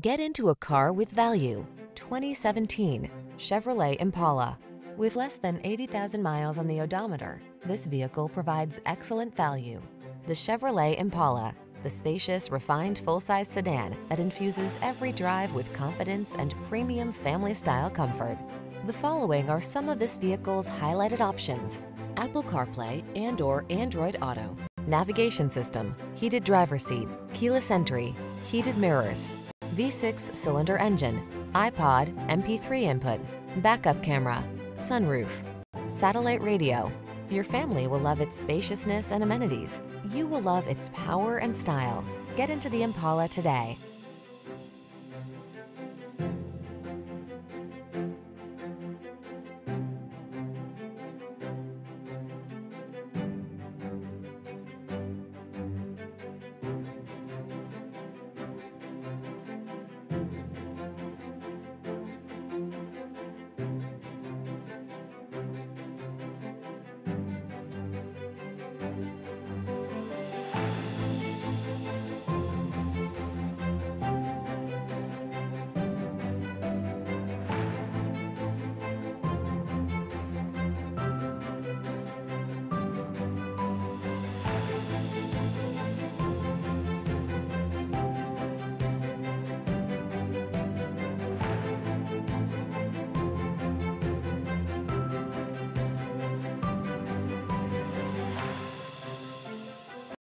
Get into a car with value. 2017 Chevrolet Impala. With less than 80,000 miles on the odometer, this vehicle provides excellent value. The Chevrolet Impala, the spacious, refined full-size sedan that infuses every drive with confidence and premium family-style comfort. The following are some of this vehicle's highlighted options. Apple CarPlay and or Android Auto, navigation system, heated driver seat, keyless entry, heated mirrors, V6 cylinder engine, iPod, MP3 input, backup camera, sunroof, satellite radio. Your family will love its spaciousness and amenities. You will love its power and style. Get into the Impala today.